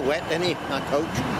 wet, any, my coach?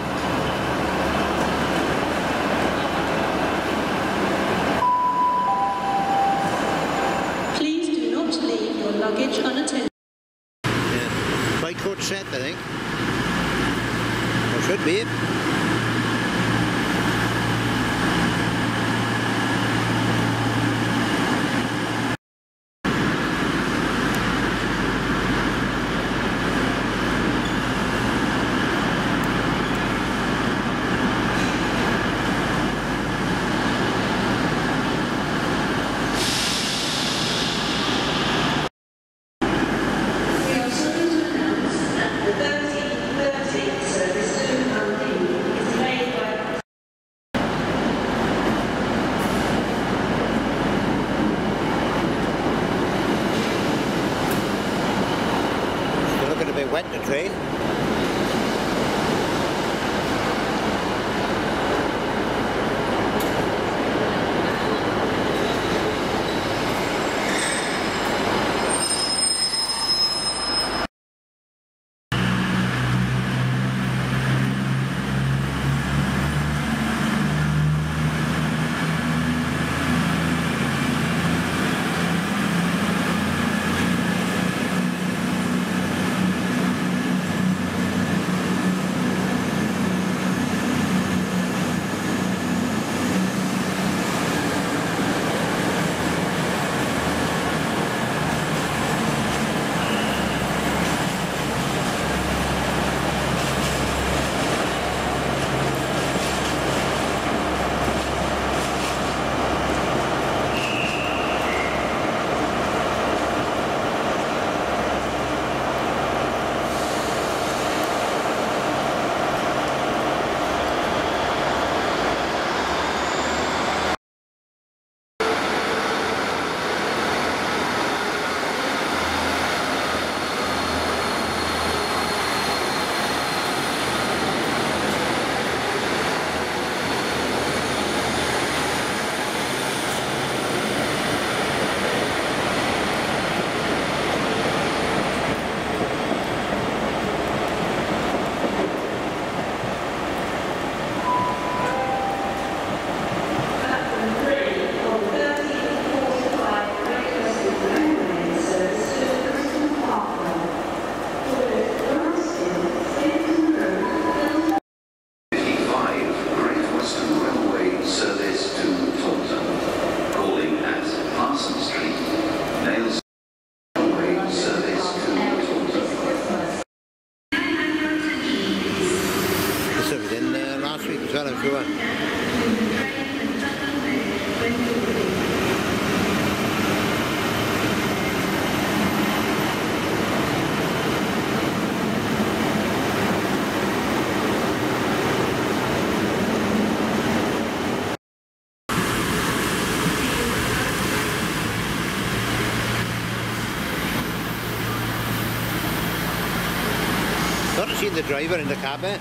see the driver in the cabin.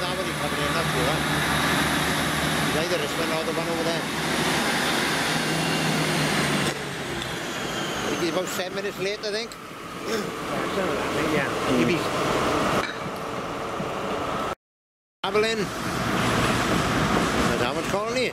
David ik ga er naar toe. Rest van de van over daar. Ik is about seven minutes later, denk ik. Ja, maybe. Abelin. Dat is aan het niet.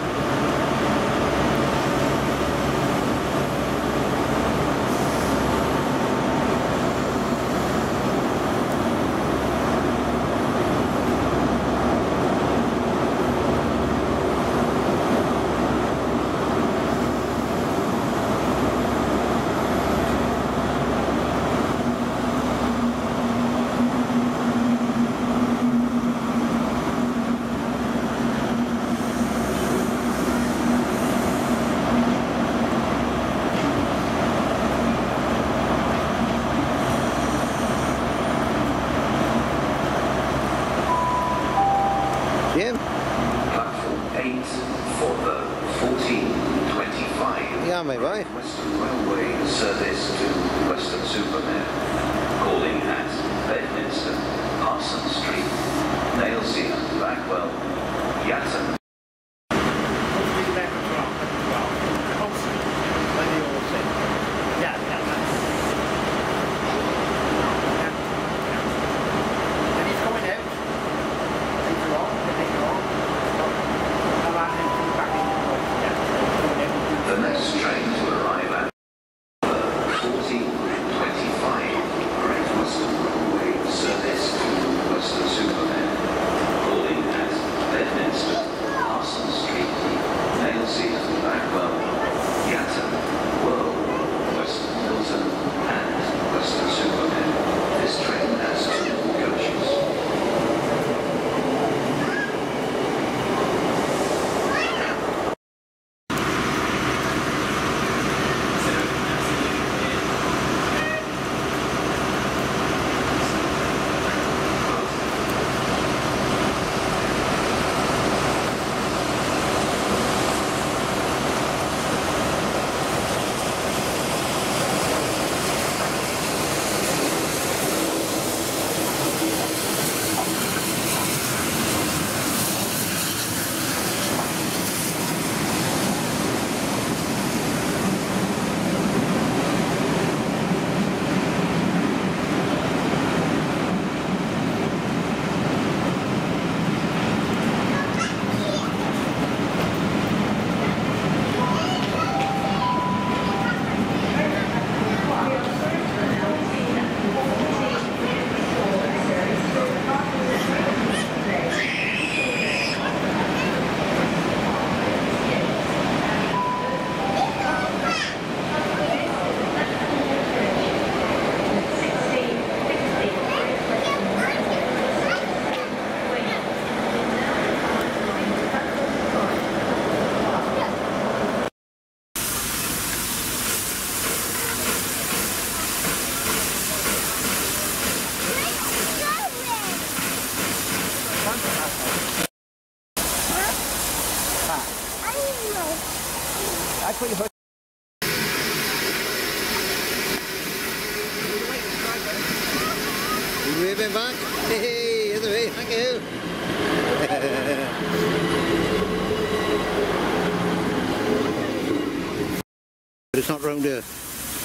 to...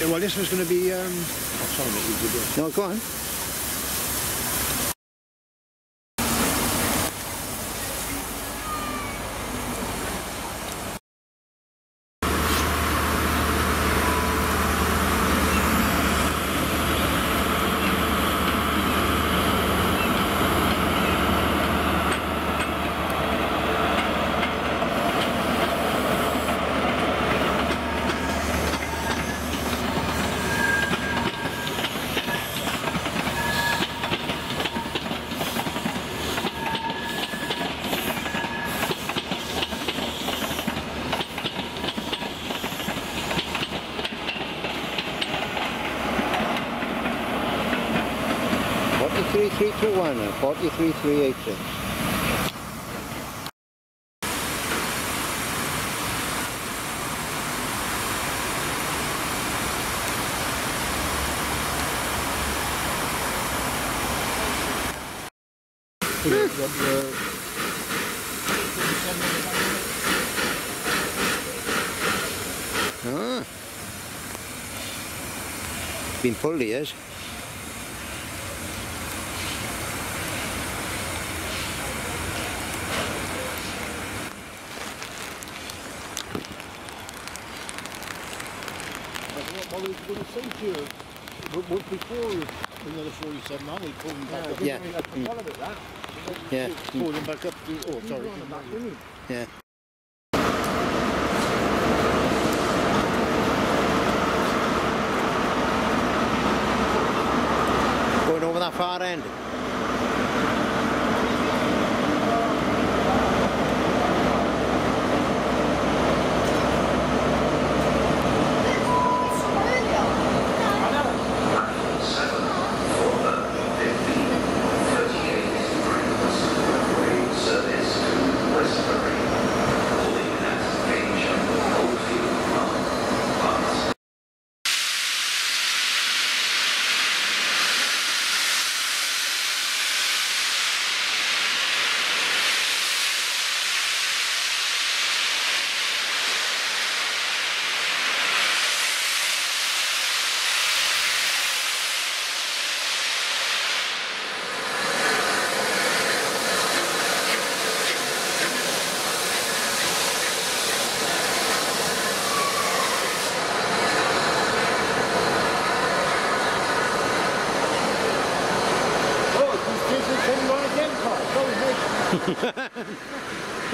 Well, this was going to be... Um... Oh, sorry, no, go on. China, 43386. Huh. Ah. Been pulled, yes. before another 47 we pulled up. Yeah. Mm. Yeah. Back up. To, oh, mm. sorry. Yeah. Going over that far end.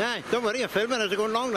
Nei, da må jeg ringe filmen når det går lang.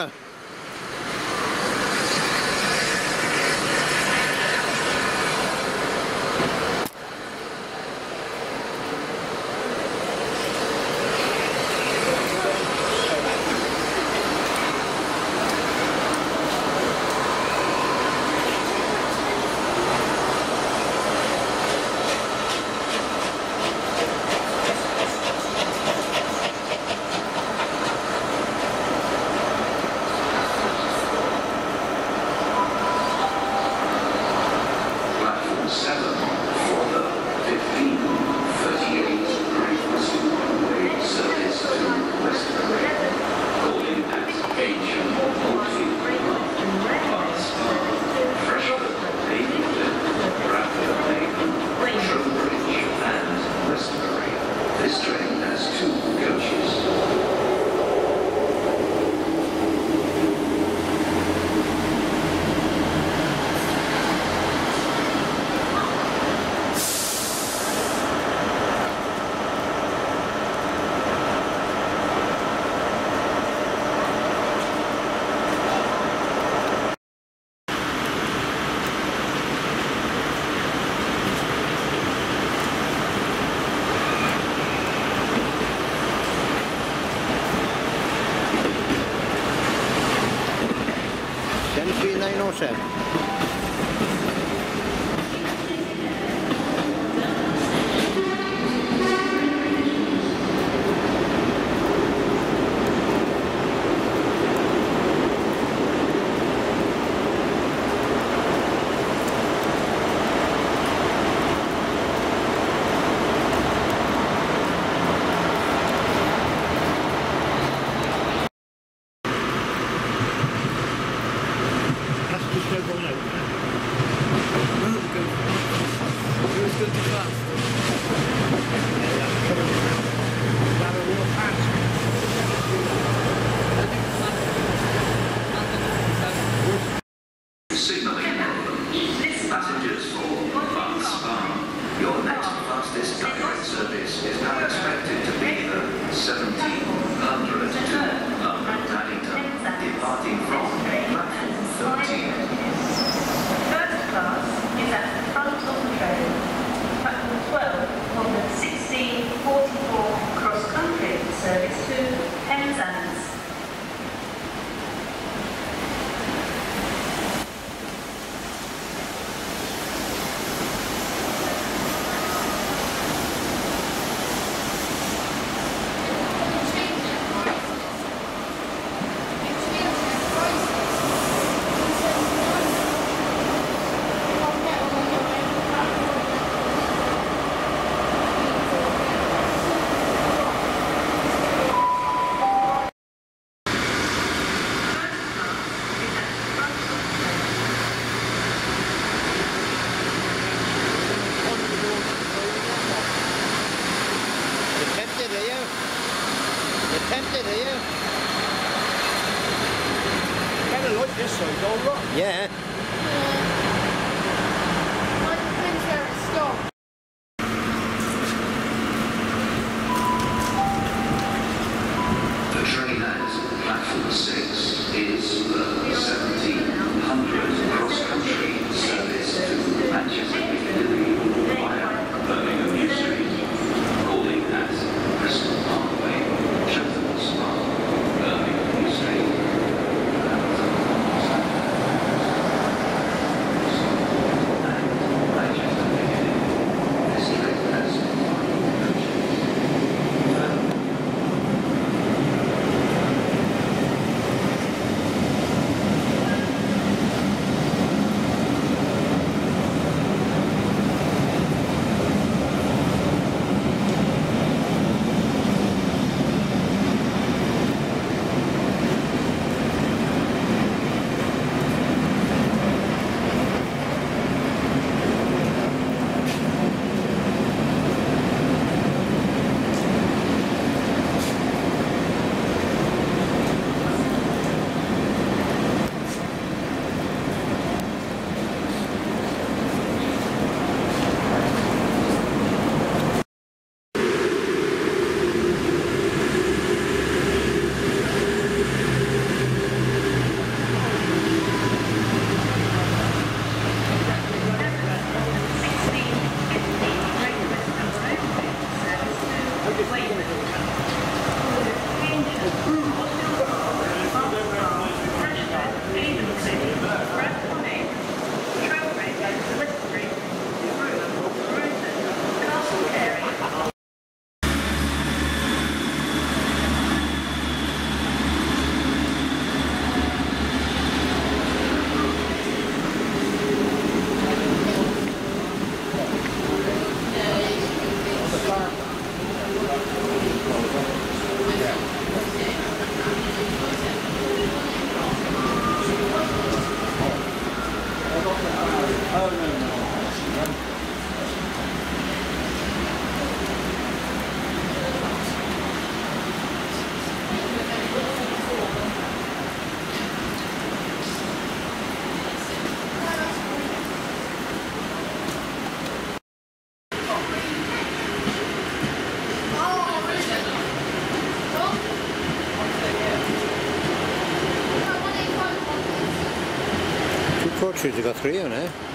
Fortune, you got three on it.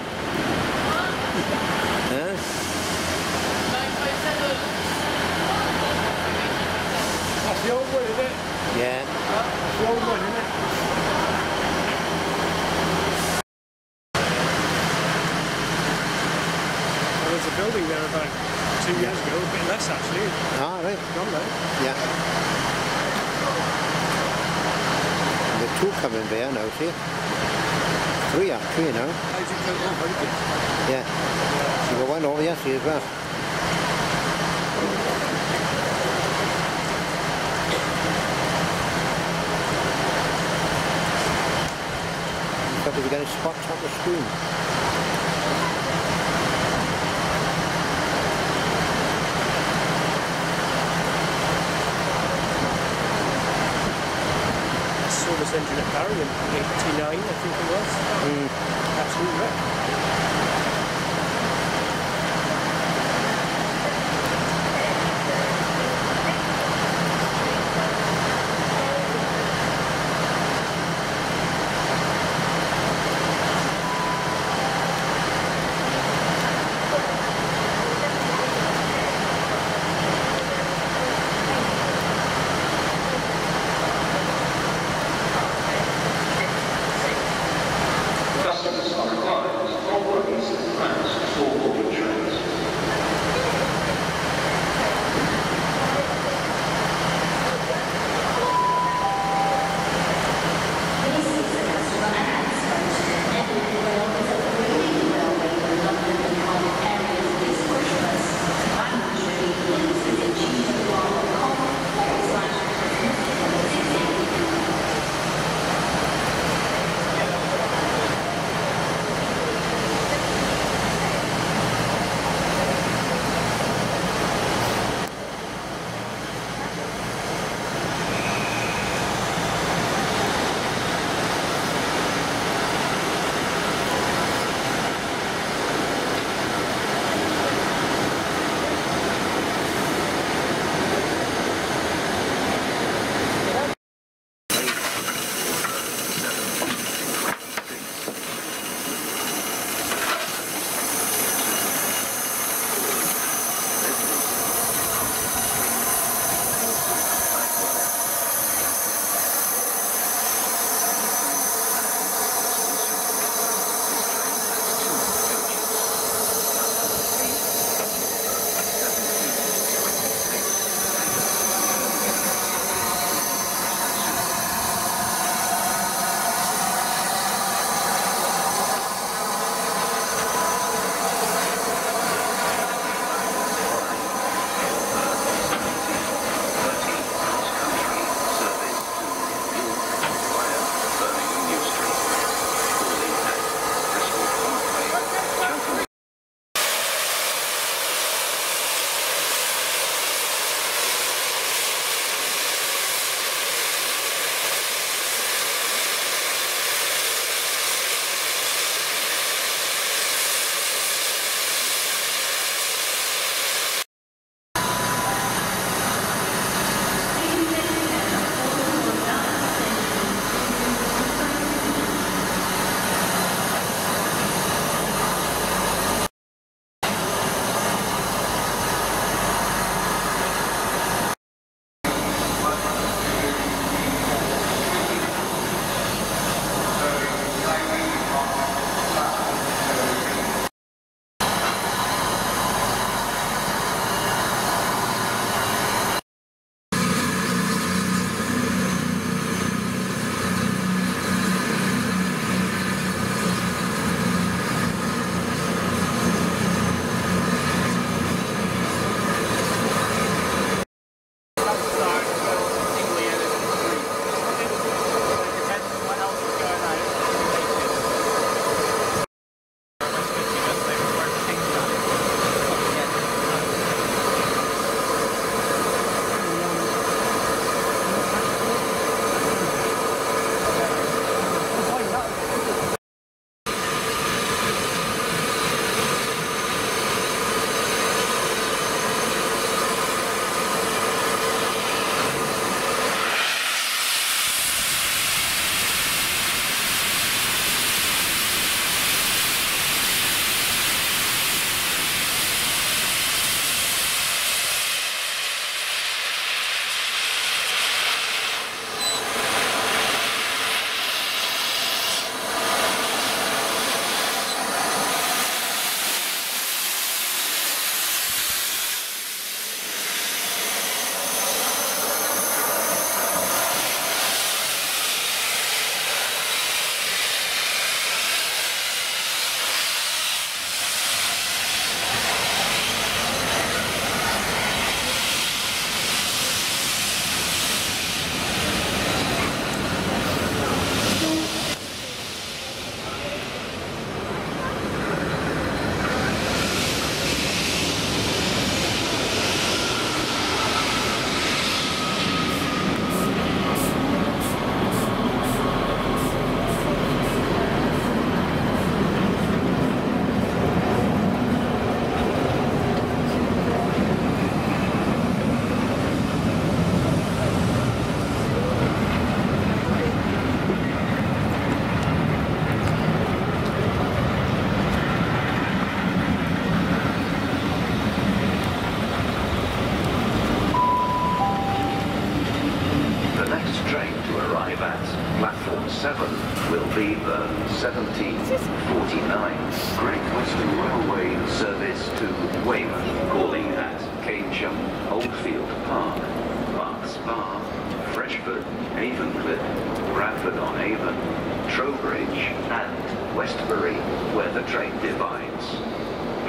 boats here. Three up, you now. Yeah. So one went over yesterday as well. Probably we're getting spots on the screen. £100 in 89, I think it was. Mm. Absolute wreck. Freshford, Avoncliff, Bradford-on-Avon, Trowbridge and Westbury, where the train divides.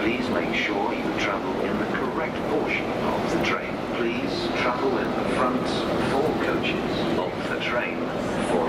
Please make sure you travel in the correct portion of the train. Please travel in the front four coaches of the train for